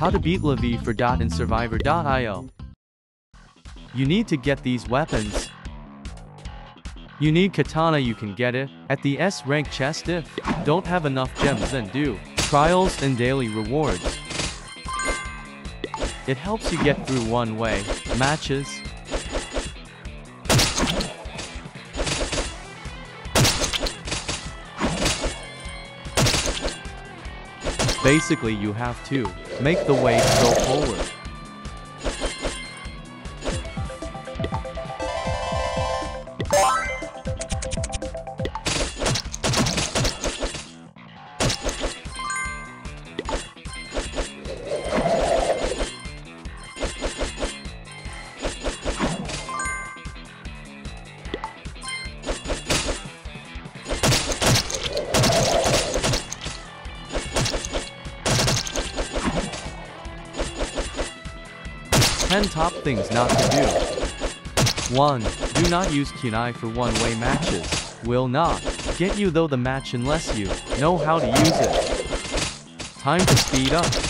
How to beat Levi for Dot in Survivor.io. You need to get these weapons. You need katana you can get it at the S rank chest if don't have enough gems then do trials and daily rewards. It helps you get through one way matches. Basically you have to make the wave go forward. Ten top things not to do. 1. Do not use kunai for one-way matches. Will not get you though the match unless you know how to use it. Time to speed up.